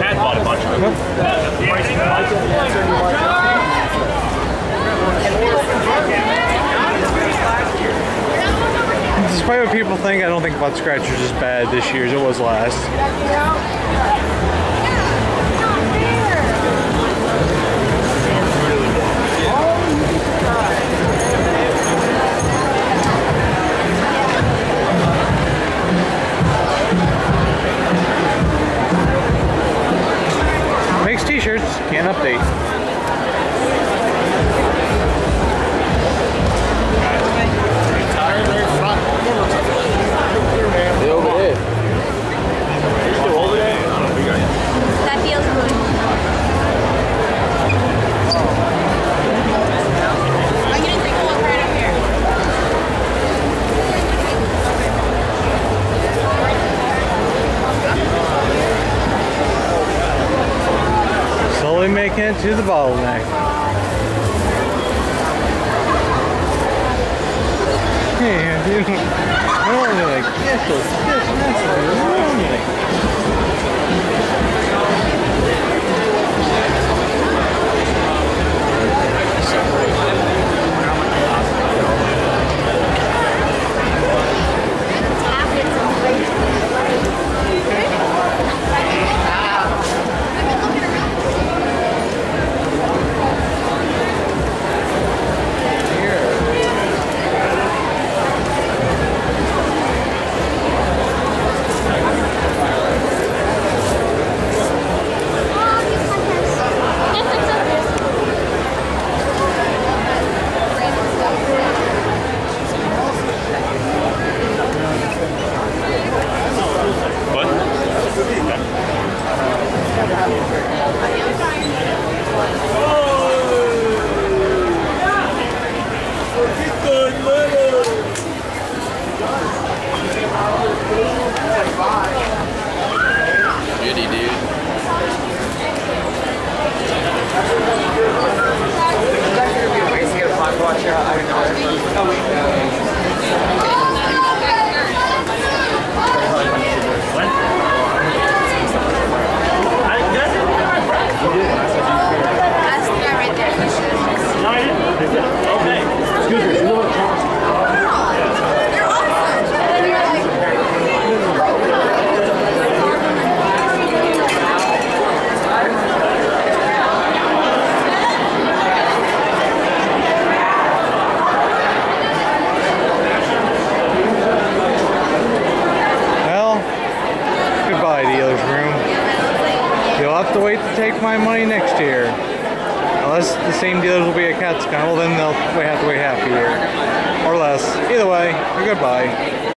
Bought a bunch of them. Despite what people think, I don't think Butt Scratchers is bad this year as It was last. Can't update. Making it to the bottleneck. Yeah, dude. Normally like this was this Beauty, You'll have to wait to take my money next year. Unless the same dealers will be at Cat's Well, then they'll have to wait half a year. Or less. Either way, goodbye.